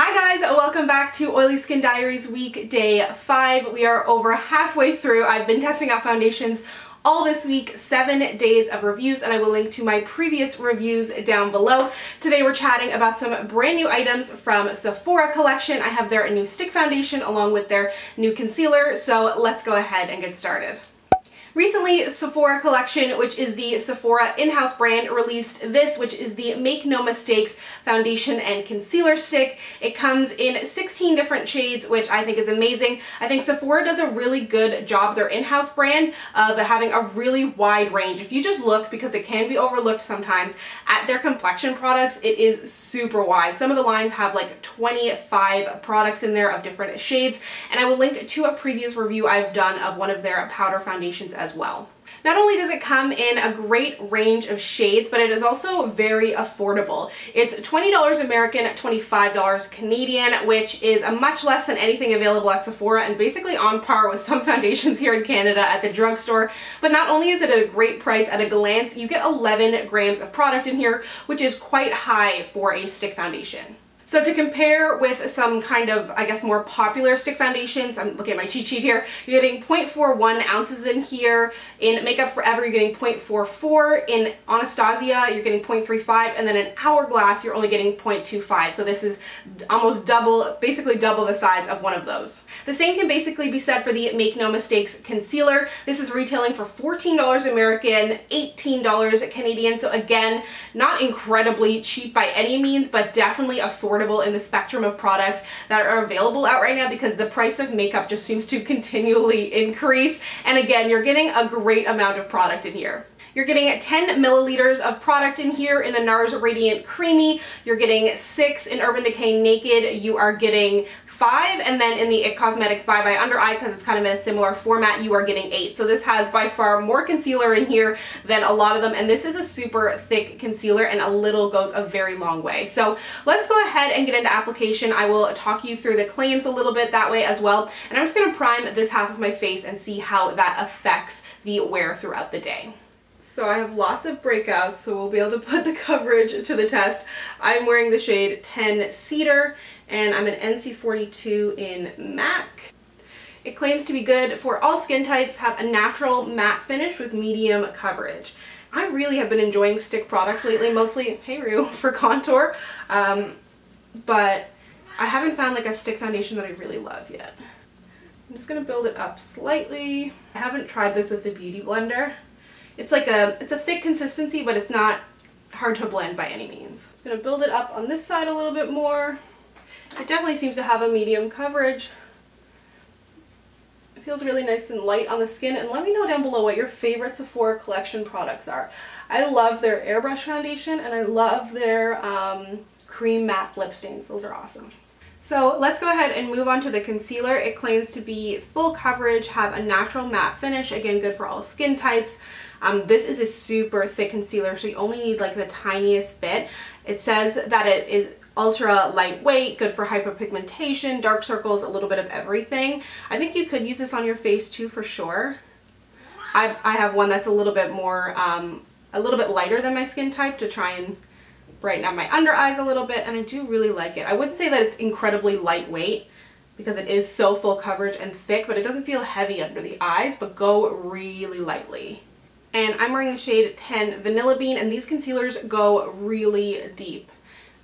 Hi guys, welcome back to Oily Skin Diaries week day five. We are over halfway through. I've been testing out foundations all this week, seven days of reviews, and I will link to my previous reviews down below. Today we're chatting about some brand new items from Sephora collection. I have their new stick foundation along with their new concealer, so let's go ahead and get started. Recently, Sephora Collection, which is the Sephora in-house brand, released this, which is the Make No Mistakes Foundation and Concealer Stick. It comes in 16 different shades, which I think is amazing. I think Sephora does a really good job, their in-house brand, of having a really wide range. If you just look, because it can be overlooked sometimes, at their complexion products, it is super wide. Some of the lines have like 25 products in there of different shades, and I will link to a previous review I've done of one of their powder foundations as as well. Not only does it come in a great range of shades, but it is also very affordable. It's $20 American, $25 Canadian, which is a much less than anything available at Sephora and basically on par with some foundations here in Canada at the drugstore. But not only is it a great price at a glance, you get 11 grams of product in here, which is quite high for a stick foundation. So to compare with some kind of, I guess, more popular stick foundations, I'm looking at my cheat sheet here, you're getting 0.41 ounces in here. In Makeup Forever, you're getting 0.44. In Anastasia, you're getting 0.35. And then in Hourglass, you're only getting 0.25. So this is almost double, basically double the size of one of those. The same can basically be said for the Make No Mistakes Concealer. This is retailing for $14 American, $18 Canadian. So again, not incredibly cheap by any means, but definitely affordable affordable in the spectrum of products that are available out right now because the price of makeup just seems to continually increase. And again, you're getting a great amount of product in here. You're getting 10 milliliters of product in here in the NARS Radiant Creamy. You're getting six in Urban Decay Naked. You are getting five and then in the IT Cosmetics Bye Bye Under Eye because it's kind of in a similar format you are getting eight so this has by far more concealer in here than a lot of them and this is a super thick concealer and a little goes a very long way so let's go ahead and get into application I will talk you through the claims a little bit that way as well and I'm just going to prime this half of my face and see how that affects the wear throughout the day. So I have lots of breakouts, so we'll be able to put the coverage to the test. I'm wearing the shade 10 Cedar, and I'm an NC42 in MAC. It claims to be good for all skin types, have a natural matte finish with medium coverage. I really have been enjoying stick products lately, mostly Hey Rue for contour, um, but I haven't found like a stick foundation that I really love yet. I'm just to build it up slightly. I haven't tried this with the Beauty Blender. It's like a, it's a thick consistency, but it's not hard to blend by any means. I'm just to build it up on this side a little bit more. It definitely seems to have a medium coverage. It feels really nice and light on the skin. And let me know down below what your favorite Sephora collection products are. I love their airbrush foundation and I love their um, cream matte lip stains. Those are awesome. So let's go ahead and move on to the concealer. It claims to be full coverage, have a natural matte finish, again good for all skin types. Um, this is a super thick concealer, so you only need like the tiniest bit. It says that it is ultra lightweight, good for hyperpigmentation, dark circles, a little bit of everything. I think you could use this on your face too for sure. I, I have one that's a little bit more, um, a little bit lighter than my skin type to try and brighten up my under eyes a little bit and I do really like it. I wouldn't say that it's incredibly lightweight because it is so full coverage and thick but it doesn't feel heavy under the eyes but go really lightly. And I'm wearing the shade 10 Vanilla Bean and these concealers go really deep.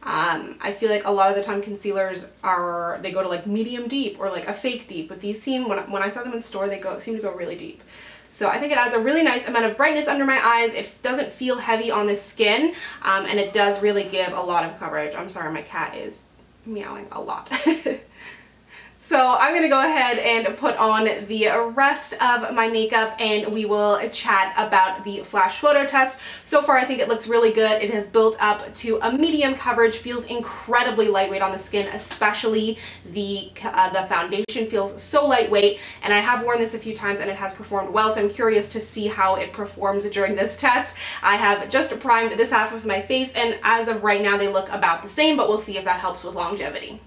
Um, I feel like a lot of the time concealers are, they go to like medium deep or like a fake deep, but these seem, when, when I saw them in store, they go seem to go really deep. So I think it adds a really nice amount of brightness under my eyes. It doesn't feel heavy on the skin, um, and it does really give a lot of coverage. I'm sorry, my cat is meowing a lot. So I'm to go ahead and put on the rest of my makeup and we will chat about the flash photo test. So far I think it looks really good. It has built up to a medium coverage, feels incredibly lightweight on the skin, especially the, uh, the foundation feels so lightweight and I have worn this a few times and it has performed well so I'm curious to see how it performs during this test. I have just primed this half of my face and as of right now they look about the same but we'll see if that helps with longevity.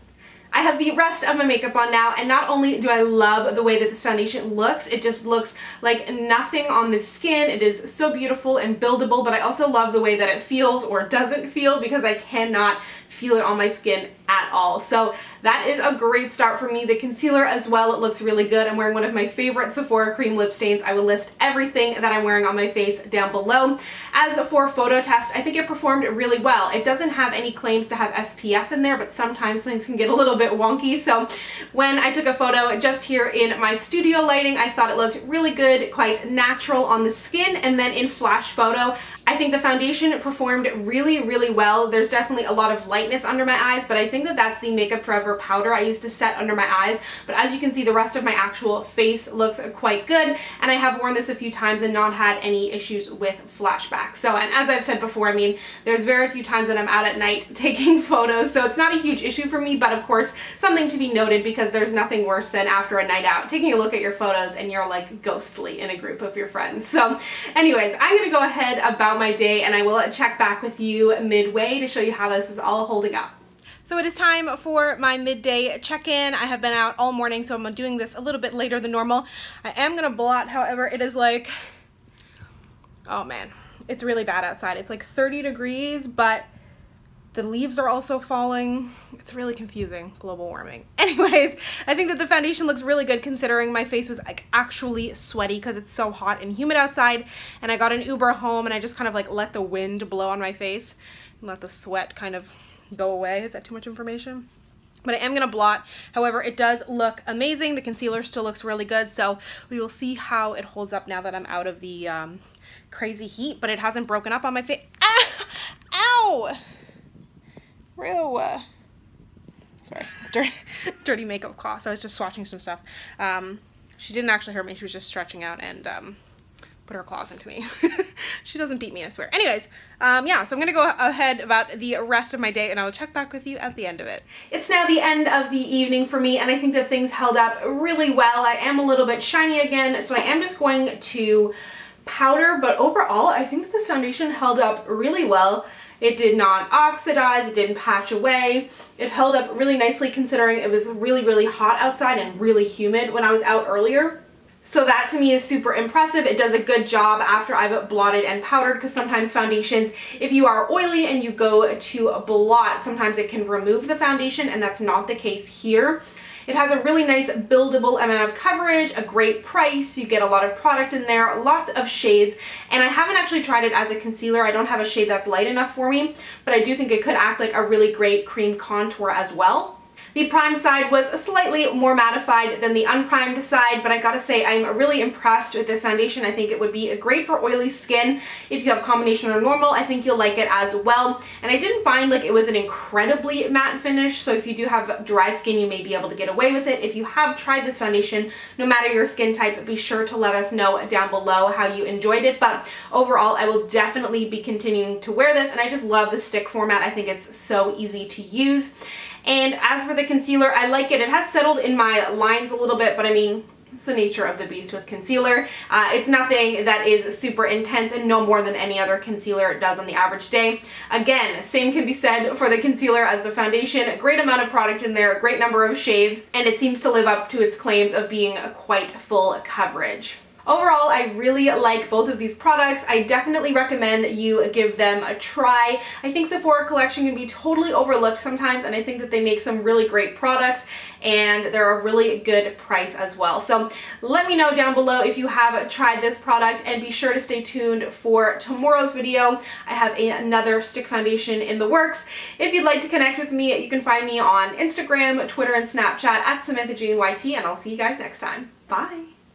I have the rest of my makeup on now and not only do I love the way that this foundation looks, it just looks like nothing on the skin. It is so beautiful and buildable, but I also love the way that it feels or doesn't feel because I cannot feel it on my skin at all. So that is a great start for me. The concealer as well, it looks really good. I'm wearing one of my favorite Sephora cream lip stains. I will list everything that I'm wearing on my face down below. As for photo test, I think it performed really well. It doesn't have any claims to have SPF in there, but sometimes things can get a little bit wonky. So when I took a photo just here in my studio lighting, I thought it looked really good, quite natural on the skin. And then in flash photo, I think the foundation performed really, really well. There's definitely a lot of lightness under my eyes, but I think that that's the Makeup Forever powder I used to set under my eyes. But as you can see, the rest of my actual face looks quite good, and I have worn this a few times and not had any issues with flashbacks. So, and as I've said before, I mean, there's very few times that I'm out at night taking photos, so it's not a huge issue for me, but of course, something to be noted because there's nothing worse than after a night out, taking a look at your photos and you're like ghostly in a group of your friends. So anyways, I'm gonna go ahead about my day and I will check back with you midway to show you how this is all holding up. So it is time for my midday check-in. I have been out all morning, so I'm doing this a little bit later than normal. I am gonna blot, however, it is like, oh man, it's really bad outside. It's like 30 degrees, but the leaves are also falling. It's really confusing, global warming. Anyways, I think that the foundation looks really good considering my face was like actually sweaty because it's so hot and humid outside. And I got an Uber home and I just kind of like let the wind blow on my face and let the sweat kind of go away. Is that too much information? but I am going to blot. However, it does look amazing. The concealer still looks really good, so we will see how it holds up now that I'm out of the um, crazy heat, but it hasn't broken up on my face. Ah! Ow! Real, sorry, dirty, makeup class. I was just swatching some stuff. Um, she didn't actually hurt me. She was just stretching out and um, put her claws into me. she doesn't beat me, I swear. Anyways, um, yeah, so I'm going to go ahead about the rest of my day and I will check back with you at the end of it. It's now the end of the evening for me and I think that things held up really well. I am a little bit shiny again, so I am just going to powder, but overall, I think this foundation held up really well. It did not oxidize, it didn't patch away. It held up really nicely considering it was really, really hot outside and really humid when I was out earlier. So that to me is super impressive. It does a good job after I've blotted and powdered because sometimes foundations, if you are oily and you go to blot, sometimes it can remove the foundation and that's not the case here. It has a really nice buildable amount of coverage, a great price, you get a lot of product in there, lots of shades, and I haven't actually tried it as a concealer. I don't have a shade that's light enough for me, but I do think it could act like a really great cream contour as well. The primed side was slightly more mattified than the unprimed side, but I gotta say I'm really impressed with this foundation. I think it would be great for oily skin. If you have combination or normal, I think you'll like it as well. And I didn't find like it was an incredibly matte finish, so if you do have dry skin, you may be able to get away with it. If you have tried this foundation, no matter your skin type, be sure to let us know down below how you enjoyed it. But overall, I will definitely be continuing to wear this, and I just love the stick format. I think it's so easy to use. And as for the concealer, I like it. It has settled in my lines a little bit, but I mean, it's the nature of the beast with concealer. Uh, it's nothing that is super intense and no more than any other concealer it does on the average day. Again, same can be said for the concealer as the foundation. Great amount of product in there, great number of shades, and it seems to live up to its claims of being quite full coverage. Overall, I really like both of these products. I definitely recommend that you give them a try. I think Sephora collection can be totally overlooked sometimes and I think that they make some really great products and they're a really good price as well. So let me know down below if you have tried this product and be sure to stay tuned for tomorrow's video. I have another stick foundation in the works. If you'd like to connect with me, you can find me on Instagram, Twitter, and Snapchat at Samantha Jane YT and I'll see you guys next time. Bye!